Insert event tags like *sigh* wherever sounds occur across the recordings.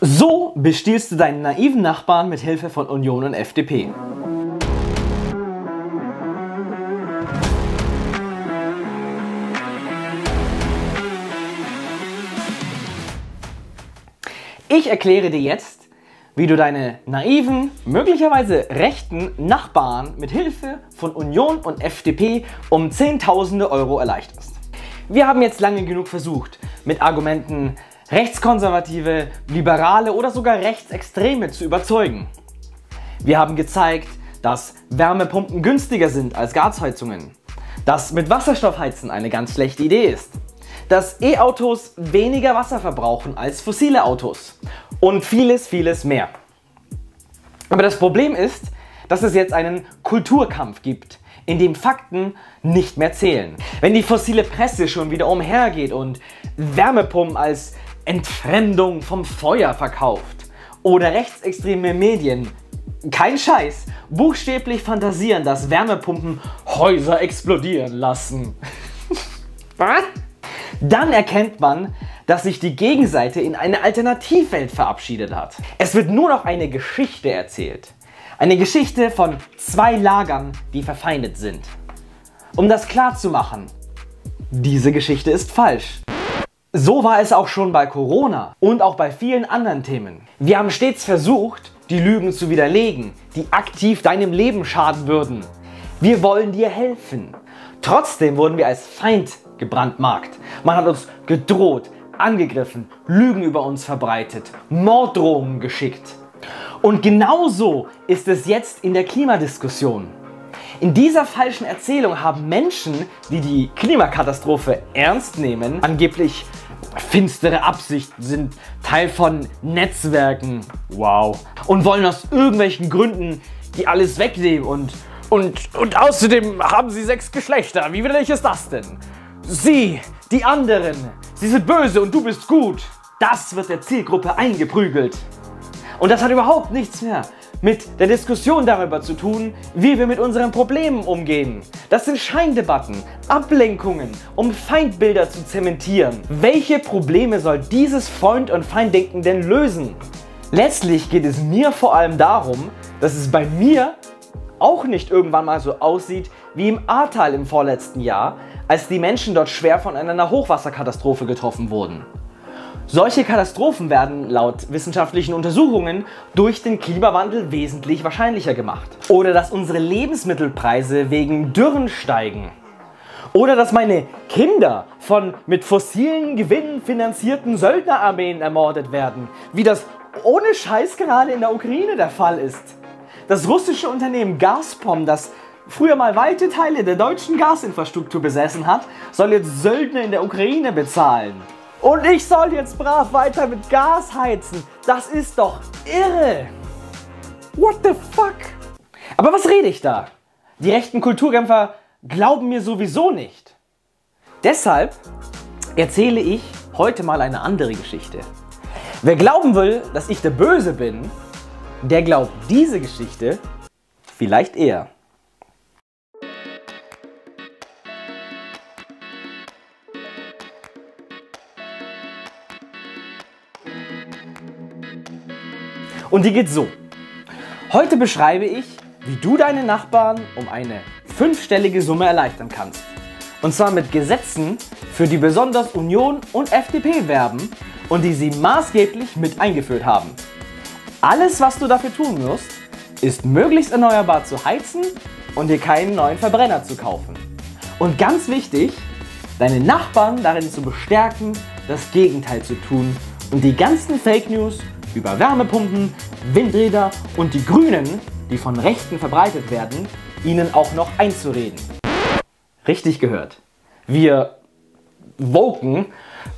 So bestiehlst du deinen naiven Nachbarn mit Hilfe von Union und FDP. Ich erkläre dir jetzt, wie du deine naiven, möglicherweise rechten Nachbarn mit Hilfe von Union und FDP um Zehntausende Euro erleichterst. Wir haben jetzt lange genug versucht, mit Argumenten Rechtskonservative, Liberale oder sogar Rechtsextreme zu überzeugen. Wir haben gezeigt, dass Wärmepumpen günstiger sind als Gasheizungen, dass mit Wasserstoffheizen eine ganz schlechte Idee ist, dass E-Autos weniger Wasser verbrauchen als fossile Autos und vieles, vieles mehr. Aber das Problem ist, dass es jetzt einen Kulturkampf gibt, in dem Fakten nicht mehr zählen. Wenn die fossile Presse schon wieder umhergeht und Wärmepumpen als Entfremdung vom Feuer verkauft oder rechtsextreme Medien kein Scheiß, buchstäblich fantasieren, dass Wärmepumpen Häuser explodieren lassen. *laughs* Was? Dann erkennt man, dass sich die Gegenseite in eine Alternativwelt verabschiedet hat. Es wird nur noch eine Geschichte erzählt. Eine Geschichte von zwei Lagern, die verfeindet sind. Um das klar zu machen, diese Geschichte ist falsch. So war es auch schon bei Corona und auch bei vielen anderen Themen. Wir haben stets versucht, die Lügen zu widerlegen, die aktiv deinem Leben schaden würden. Wir wollen dir helfen. Trotzdem wurden wir als Feind gebrandmarkt. Man hat uns gedroht, angegriffen, Lügen über uns verbreitet, Morddrohungen geschickt. Und genauso ist es jetzt in der Klimadiskussion. In dieser falschen Erzählung haben Menschen, die die Klimakatastrophe ernst nehmen, angeblich finstere Absichten, sind Teil von Netzwerken, wow, und wollen aus irgendwelchen Gründen die alles wegnehmen und, und, und außerdem haben sie sechs Geschlechter. Wie widerlich ist das denn? Sie, die anderen, sie sind böse und du bist gut. Das wird der Zielgruppe eingeprügelt. Und das hat überhaupt nichts mehr mit der Diskussion darüber zu tun, wie wir mit unseren Problemen umgehen. Das sind Scheindebatten, Ablenkungen, um Feindbilder zu zementieren. Welche Probleme soll dieses Freund- und Feinddenken denn lösen? Letztlich geht es mir vor allem darum, dass es bei mir auch nicht irgendwann mal so aussieht wie im Ahrtal im vorletzten Jahr, als die Menschen dort schwer von einer Hochwasserkatastrophe getroffen wurden. Solche Katastrophen werden laut wissenschaftlichen Untersuchungen durch den Klimawandel wesentlich wahrscheinlicher gemacht. Oder dass unsere Lebensmittelpreise wegen Dürren steigen. Oder dass meine Kinder von mit fossilen Gewinnen finanzierten Söldnerarmeen ermordet werden, wie das ohne Scheiß gerade in der Ukraine der Fall ist. Das russische Unternehmen Gazprom, das früher mal weite Teile der deutschen Gasinfrastruktur besessen hat, soll jetzt Söldner in der Ukraine bezahlen. Und ich soll jetzt brav weiter mit Gas heizen. Das ist doch irre. What the fuck? Aber was rede ich da? Die rechten Kulturkämpfer glauben mir sowieso nicht. Deshalb erzähle ich heute mal eine andere Geschichte. Wer glauben will, dass ich der Böse bin, der glaubt diese Geschichte vielleicht eher. Und die geht so. Heute beschreibe ich, wie du deine Nachbarn um eine fünfstellige Summe erleichtern kannst. Und zwar mit Gesetzen, für die besonders Union und FDP werben und die sie maßgeblich mit eingeführt haben. Alles, was du dafür tun musst, ist möglichst erneuerbar zu heizen und dir keinen neuen Verbrenner zu kaufen. Und ganz wichtig, deine Nachbarn darin zu bestärken, das Gegenteil zu tun und die ganzen Fake News über Wärmepumpen, Windräder und die Grünen, die von Rechten verbreitet werden, ihnen auch noch einzureden. Richtig gehört. Wir Woken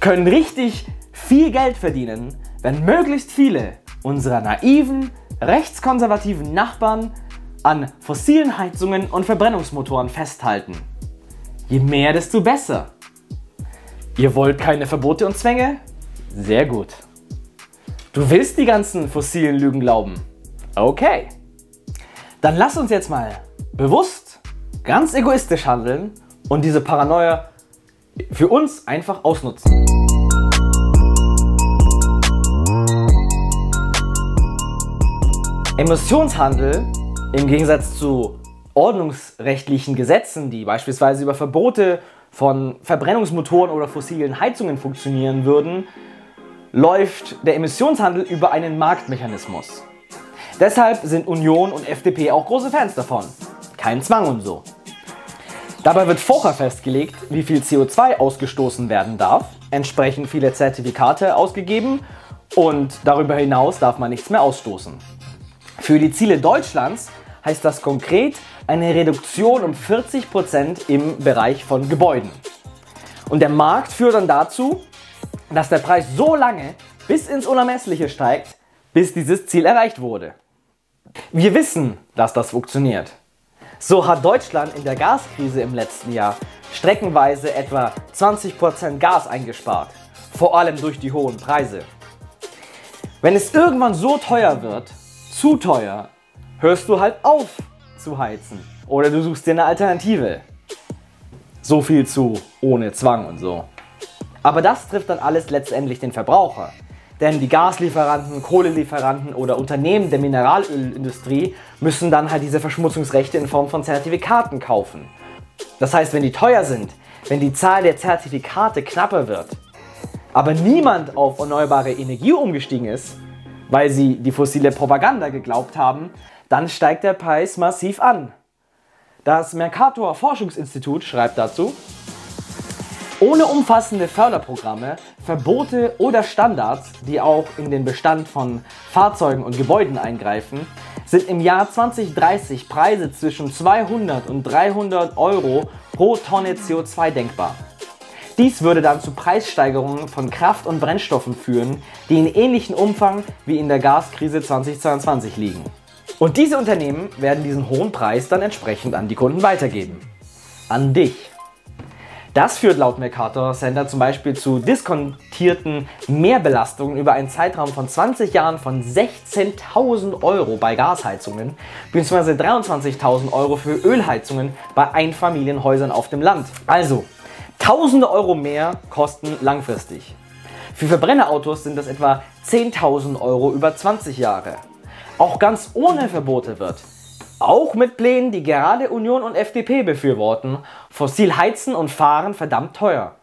können richtig viel Geld verdienen, wenn möglichst viele unserer naiven, rechtskonservativen Nachbarn an fossilen Heizungen und Verbrennungsmotoren festhalten. Je mehr, desto besser. Ihr wollt keine Verbote und Zwänge? Sehr gut. Du willst die ganzen fossilen Lügen glauben? Okay. Dann lass uns jetzt mal bewusst, ganz egoistisch handeln und diese Paranoia für uns einfach ausnutzen. Emissionshandel im Gegensatz zu ordnungsrechtlichen Gesetzen, die beispielsweise über Verbote von Verbrennungsmotoren oder fossilen Heizungen funktionieren würden, läuft der Emissionshandel über einen Marktmechanismus. Deshalb sind Union und FDP auch große Fans davon. Kein Zwang und so. Dabei wird vorher festgelegt, wie viel CO2 ausgestoßen werden darf, entsprechend viele Zertifikate ausgegeben und darüber hinaus darf man nichts mehr ausstoßen. Für die Ziele Deutschlands heißt das konkret eine Reduktion um 40 Prozent im Bereich von Gebäuden. Und der Markt führt dann dazu, dass der Preis so lange bis ins Unermessliche steigt, bis dieses Ziel erreicht wurde. Wir wissen, dass das funktioniert. So hat Deutschland in der Gaskrise im letzten Jahr streckenweise etwa 20% Gas eingespart, vor allem durch die hohen Preise. Wenn es irgendwann so teuer wird, zu teuer, hörst du halt auf zu heizen oder du suchst dir eine Alternative. So viel zu ohne Zwang und so. Aber das trifft dann alles letztendlich den Verbraucher. Denn die Gaslieferanten, Kohlelieferanten oder Unternehmen der Mineralölindustrie müssen dann halt diese Verschmutzungsrechte in Form von Zertifikaten kaufen. Das heißt, wenn die teuer sind, wenn die Zahl der Zertifikate knapper wird, aber niemand auf erneuerbare Energie umgestiegen ist, weil sie die fossile Propaganda geglaubt haben, dann steigt der Preis massiv an. Das Mercator Forschungsinstitut schreibt dazu, ohne umfassende Förderprogramme, Verbote oder Standards, die auch in den Bestand von Fahrzeugen und Gebäuden eingreifen, sind im Jahr 2030 Preise zwischen 200 und 300 Euro pro Tonne CO2 denkbar. Dies würde dann zu Preissteigerungen von Kraft- und Brennstoffen führen, die in ähnlichem Umfang wie in der Gaskrise 2022 liegen. Und diese Unternehmen werden diesen hohen Preis dann entsprechend an die Kunden weitergeben. An dich. Das führt laut Mercator Center zum Beispiel zu diskontierten Mehrbelastungen über einen Zeitraum von 20 Jahren von 16.000 Euro bei Gasheizungen bzw. 23.000 Euro für Ölheizungen bei Einfamilienhäusern auf dem Land. Also tausende Euro mehr kosten langfristig. Für Verbrennerautos sind das etwa 10.000 Euro über 20 Jahre. Auch ganz ohne Verbote wird auch mit Plänen, die gerade Union und FDP befürworten, fossil heizen und fahren verdammt teuer.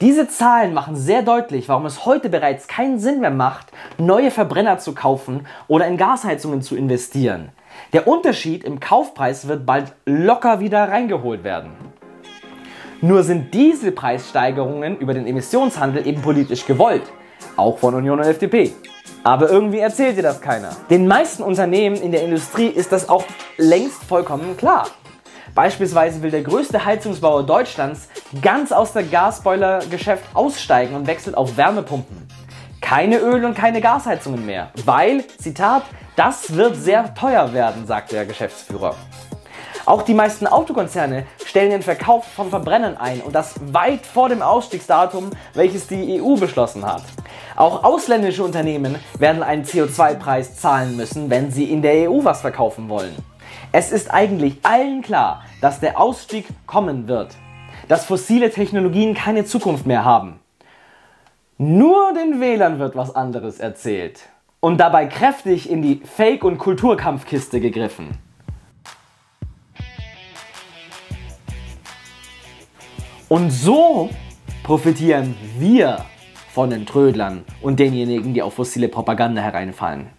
Diese Zahlen machen sehr deutlich, warum es heute bereits keinen Sinn mehr macht, neue Verbrenner zu kaufen oder in Gasheizungen zu investieren. Der Unterschied im Kaufpreis wird bald locker wieder reingeholt werden. Nur sind diese Preissteigerungen über den Emissionshandel eben politisch gewollt, auch von Union und FDP. Aber irgendwie erzählt dir das keiner. Den meisten Unternehmen in der Industrie ist das auch längst vollkommen klar. Beispielsweise will der größte Heizungsbauer Deutschlands ganz aus der Gasboiler-Geschäft aussteigen und wechselt auf Wärmepumpen. Keine Öl- und keine Gasheizungen mehr, weil, Zitat, das wird sehr teuer werden, sagt der Geschäftsführer. Auch die meisten Autokonzerne stellen den Verkauf von Verbrennern ein und das weit vor dem Ausstiegsdatum, welches die EU beschlossen hat. Auch ausländische Unternehmen werden einen CO2-Preis zahlen müssen, wenn sie in der EU was verkaufen wollen. Es ist eigentlich allen klar, dass der Ausstieg kommen wird, dass fossile Technologien keine Zukunft mehr haben. Nur den Wählern wird was anderes erzählt und dabei kräftig in die Fake- und Kulturkampfkiste gegriffen. Und so profitieren wir von den Trödlern und denjenigen, die auf fossile Propaganda hereinfallen.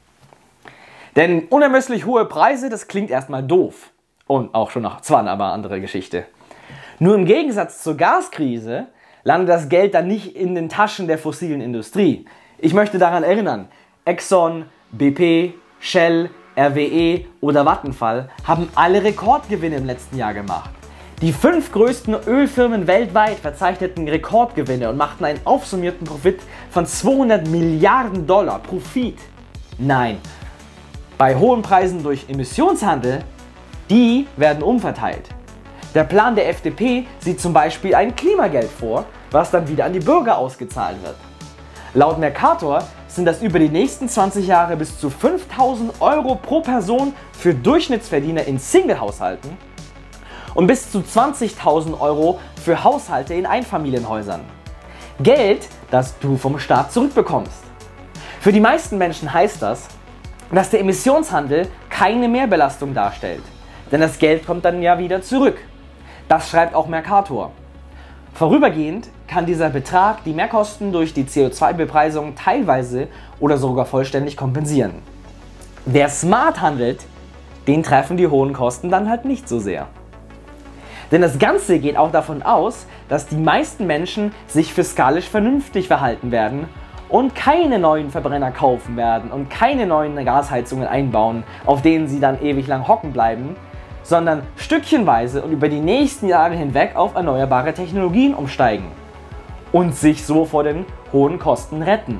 Denn unermesslich hohe Preise, das klingt erstmal doof. Und auch schon nach Zwan, aber andere Geschichte. Nur im Gegensatz zur Gaskrise landet das Geld dann nicht in den Taschen der fossilen Industrie. Ich möchte daran erinnern, Exxon, BP, Shell, RWE oder Vattenfall haben alle Rekordgewinne im letzten Jahr gemacht. Die fünf größten Ölfirmen weltweit verzeichneten Rekordgewinne und machten einen aufsummierten Profit von 200 Milliarden Dollar. Profit? Nein. Bei hohen Preisen durch Emissionshandel, die werden umverteilt. Der Plan der FDP sieht zum Beispiel ein Klimageld vor, was dann wieder an die Bürger ausgezahlt wird. Laut Mercator sind das über die nächsten 20 Jahre bis zu 5000 Euro pro Person für Durchschnittsverdiener in Singlehaushalten und bis zu 20.000 Euro für Haushalte in Einfamilienhäusern. Geld, das du vom Staat zurückbekommst. Für die meisten Menschen heißt das, dass der Emissionshandel keine Mehrbelastung darstellt. Denn das Geld kommt dann ja wieder zurück. Das schreibt auch Mercator. Vorübergehend kann dieser Betrag die Mehrkosten durch die CO2-Bepreisung teilweise oder sogar vollständig kompensieren. Wer smart handelt, den treffen die hohen Kosten dann halt nicht so sehr. Denn das Ganze geht auch davon aus, dass die meisten Menschen sich fiskalisch vernünftig verhalten werden und keine neuen Verbrenner kaufen werden und keine neuen Gasheizungen einbauen, auf denen sie dann ewig lang hocken bleiben, sondern stückchenweise und über die nächsten Jahre hinweg auf erneuerbare Technologien umsteigen und sich so vor den hohen Kosten retten.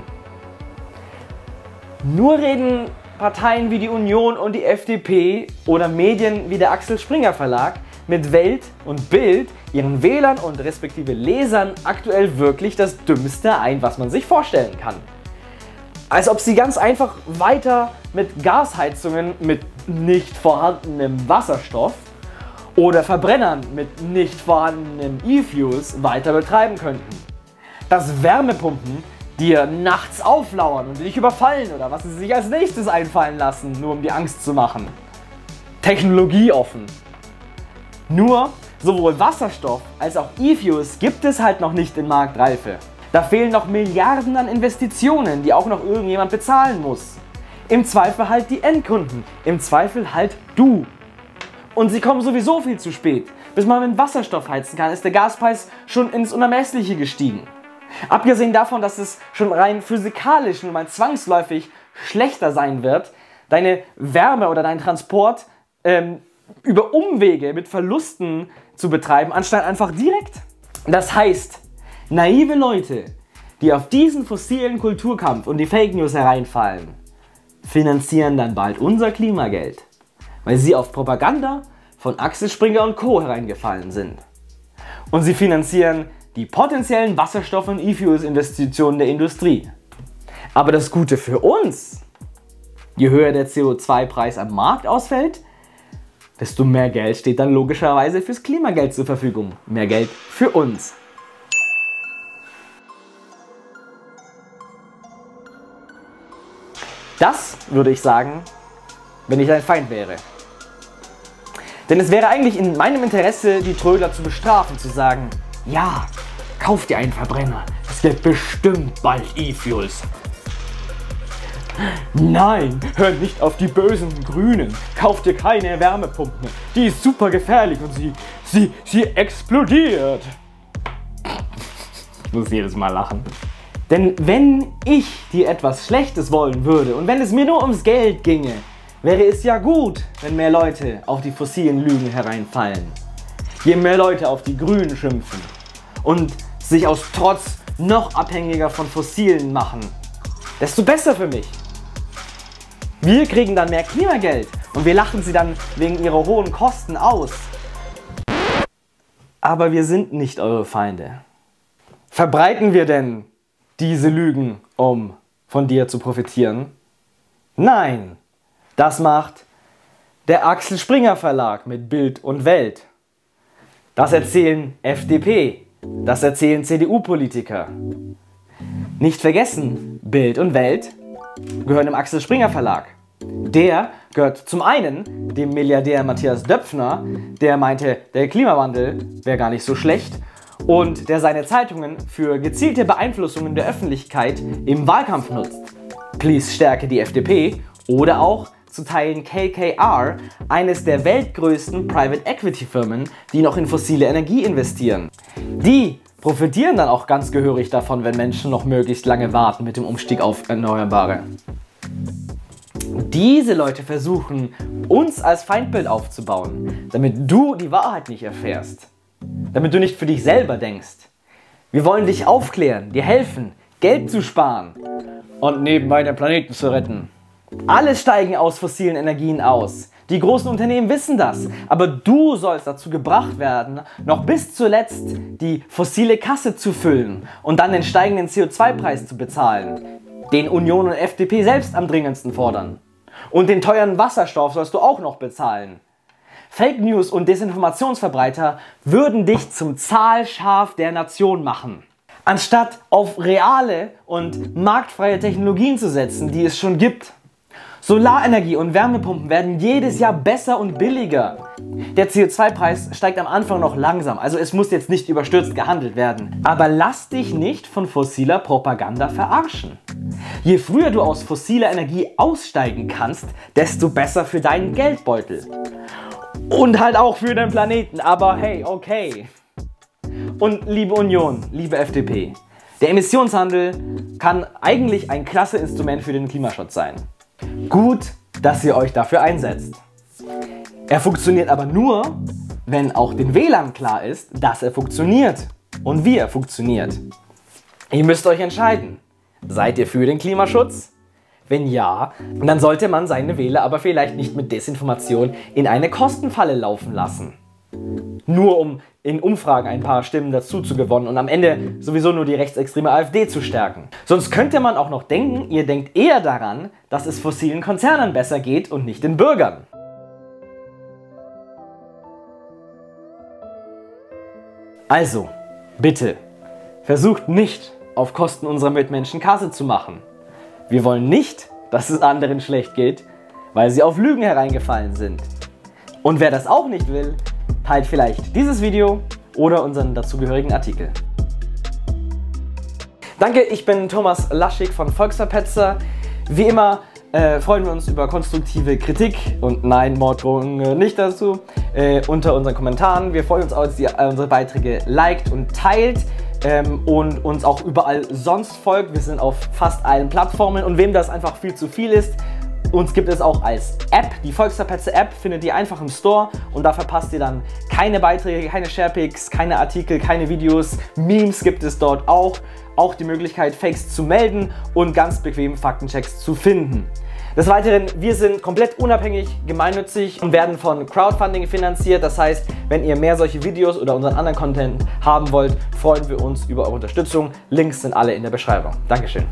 Nur reden Parteien wie die Union und die FDP oder Medien wie der Axel Springer Verlag mit Welt und Bild ihren Wählern und respektive Lesern aktuell wirklich das Dümmste ein, was man sich vorstellen kann. Als ob sie ganz einfach weiter mit Gasheizungen mit nicht vorhandenem Wasserstoff oder Verbrennern mit nicht vorhandenem E-Fuels weiter betreiben könnten. Dass Wärmepumpen dir nachts auflauern und dich überfallen oder was sie sich als nächstes einfallen lassen, nur um die Angst zu machen. Technologieoffen. Nur sowohl Wasserstoff als auch E-Fuels gibt es halt noch nicht in Marktreife. Da fehlen noch Milliarden an Investitionen, die auch noch irgendjemand bezahlen muss. Im Zweifel halt die Endkunden, im Zweifel halt du. Und sie kommen sowieso viel zu spät. Bis man mit Wasserstoff heizen kann, ist der Gaspreis schon ins Unermessliche gestiegen. Abgesehen davon, dass es schon rein physikalisch nun mal zwangsläufig schlechter sein wird, deine Wärme oder dein Transport ähm, über Umwege mit Verlusten zu betreiben, anstatt einfach direkt. Das heißt, naive Leute, die auf diesen fossilen Kulturkampf und die Fake News hereinfallen, finanzieren dann bald unser Klimageld, weil sie auf Propaganda von Axel Springer und Co. hereingefallen sind. Und sie finanzieren die potenziellen Wasserstoff- und E-Fuels-Investitionen der Industrie. Aber das Gute für uns, je höher der CO2-Preis am Markt ausfällt, desto mehr Geld steht dann logischerweise fürs Klimageld zur Verfügung. Mehr Geld für uns. Das würde ich sagen, wenn ich dein Feind wäre. Denn es wäre eigentlich in meinem Interesse, die Trödler zu bestrafen, zu sagen, ja, kauf dir einen Verbrenner, es gibt bestimmt bald E-Fuels. Nein, hör nicht auf die bösen Grünen. Kauf dir keine Wärmepumpe. Die ist super gefährlich und sie, sie, sie explodiert. Ich muss jedes Mal lachen. Denn wenn ich dir etwas Schlechtes wollen würde und wenn es mir nur ums Geld ginge, wäre es ja gut, wenn mehr Leute auf die fossilen Lügen hereinfallen. Je mehr Leute auf die Grünen schimpfen und sich aus Trotz noch abhängiger von Fossilen machen, desto besser für mich. Wir kriegen dann mehr Klimageld und wir lachen sie dann wegen ihrer hohen Kosten aus. Aber wir sind nicht eure Feinde. Verbreiten wir denn diese Lügen, um von dir zu profitieren? Nein, das macht der Axel Springer Verlag mit Bild und Welt. Das erzählen FDP, das erzählen CDU-Politiker. Nicht vergessen, Bild und Welt gehören im Axel Springer Verlag. Der gehört zum einen dem Milliardär Matthias Döpfner, der meinte, der Klimawandel wäre gar nicht so schlecht und der seine Zeitungen für gezielte Beeinflussungen der Öffentlichkeit im Wahlkampf nutzt. Please stärke die FDP oder auch zu Teilen KKR, eines der weltgrößten Private Equity Firmen, die noch in fossile Energie investieren. Die profitieren dann auch ganz gehörig davon, wenn Menschen noch möglichst lange warten mit dem Umstieg auf Erneuerbare. Diese Leute versuchen, uns als Feindbild aufzubauen, damit du die Wahrheit nicht erfährst, damit du nicht für dich selber denkst. Wir wollen dich aufklären, dir helfen, Geld zu sparen und nebenbei den Planeten zu retten. Alle steigen aus fossilen Energien aus. Die großen Unternehmen wissen das, aber du sollst dazu gebracht werden, noch bis zuletzt die fossile Kasse zu füllen und dann den steigenden CO2-Preis zu bezahlen, den Union und FDP selbst am dringendsten fordern. Und den teuren Wasserstoff sollst du auch noch bezahlen. Fake News und Desinformationsverbreiter würden dich zum Zahlschaf der Nation machen. Anstatt auf reale und marktfreie Technologien zu setzen, die es schon gibt, Solarenergie und Wärmepumpen werden jedes Jahr besser und billiger. Der CO2-Preis steigt am Anfang noch langsam, also es muss jetzt nicht überstürzt gehandelt werden. Aber lass dich nicht von fossiler Propaganda verarschen. Je früher du aus fossiler Energie aussteigen kannst, desto besser für deinen Geldbeutel. Und halt auch für den Planeten, aber hey, okay. Und liebe Union, liebe FDP, der Emissionshandel kann eigentlich ein klasse Instrument für den Klimaschutz sein. Gut, dass ihr euch dafür einsetzt. Er funktioniert aber nur, wenn auch den Wählern klar ist, dass er funktioniert und wie er funktioniert. Ihr müsst euch entscheiden. Seid ihr für den Klimaschutz? Wenn ja, dann sollte man seine Wähler aber vielleicht nicht mit Desinformation in eine Kostenfalle laufen lassen. Nur um in Umfragen ein paar Stimmen dazu zu gewonnen und am Ende sowieso nur die rechtsextreme AfD zu stärken. Sonst könnte man auch noch denken, ihr denkt eher daran, dass es fossilen Konzernen besser geht und nicht den Bürgern. Also, bitte, versucht nicht auf Kosten unserer Mitmenschen Kasse zu machen. Wir wollen nicht, dass es anderen schlecht geht, weil sie auf Lügen hereingefallen sind. Und wer das auch nicht will, teilt vielleicht dieses Video oder unseren dazugehörigen Artikel. Danke, ich bin Thomas Laschig von Volksverpetzer. Wie immer äh, freuen wir uns über konstruktive Kritik und nein, Morddrohungen nicht dazu äh, unter unseren Kommentaren. Wir freuen uns auch, dass ihr unsere Beiträge liked und teilt ähm, und uns auch überall sonst folgt. Wir sind auf fast allen Plattformen und wem das einfach viel zu viel ist, uns gibt es auch als App. Die Volksverpetze App findet ihr einfach im Store und da verpasst ihr dann keine Beiträge, keine Sharepics, keine Artikel, keine Videos. Memes gibt es dort auch. Auch die Möglichkeit, Fakes zu melden und ganz bequem Faktenchecks zu finden. Des Weiteren, wir sind komplett unabhängig, gemeinnützig und werden von Crowdfunding finanziert. Das heißt, wenn ihr mehr solche Videos oder unseren anderen Content haben wollt, freuen wir uns über eure Unterstützung. Links sind alle in der Beschreibung. Dankeschön.